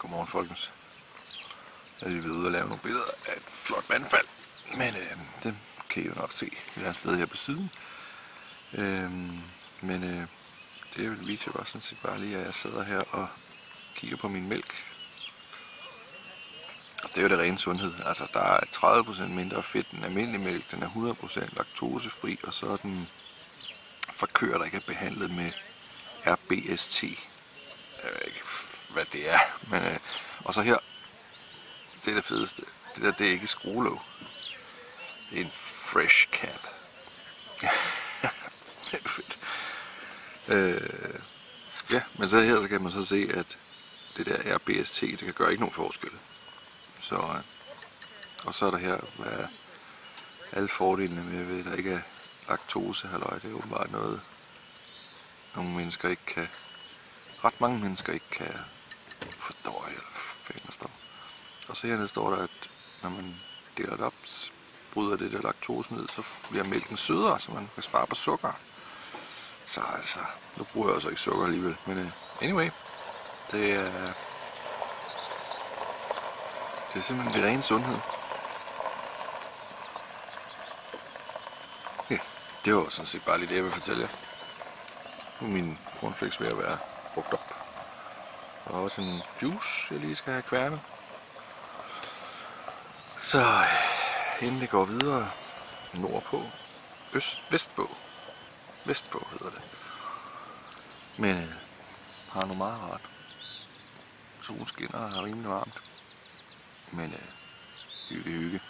Godmorgen folkens. Jeg er lige ved at lave nogle billeder af et flot vandfald. Men øh, det kan I jo nok se. Vi har et sted her på siden. Øh, men øh, det jeg vil vise jer var sådan set bare lige, at jeg sidder her og kigger på min mælk. Og det er jo det rene sundhed. Altså, der er 30% mindre fedt end almindelig mælk. Den er 100% laktosefri, og så er den fra køer, der ikke er behandlet med RBST. Jeg ved ikke, hvad det er. Men, øh, og så her, det er det fedeste. Det der, det er ikke skruelåg. Det er en fresh cap. det er fedt. Øh, ja, men så her så kan man så se, at det der RBST, det kan gøre ikke nogen forskel. Så, øh, og så er der her, hvad er alle fordelene med, at der ikke er laktose, halløj, det er åbenbart noget, nogle mennesker ikke kan, ret mange mennesker ikke kan forstå, eller fanden der står. Og så hernede står der, at når man deler det op, bryder det der laktose ned, så bliver mælken sødere, så man kan spare på sukker. Så altså, nu bruger jeg altså ikke sukker alligevel, men uh, anyway, det er, det er simpelthen det rene sundhed. Ja, det var sådan set bare lige det, jeg vil fortælle jer. Nu er min cornflakes ved at være brugt op. Der er også en juice, jeg lige skal have kværnet. Så øh, inden det går videre nordpå, øst, vestpå, vestpå hedder det. Men øh, har nu meget rart. Solen skinner og er rimelig varmt. Men øh, hygge, hygge.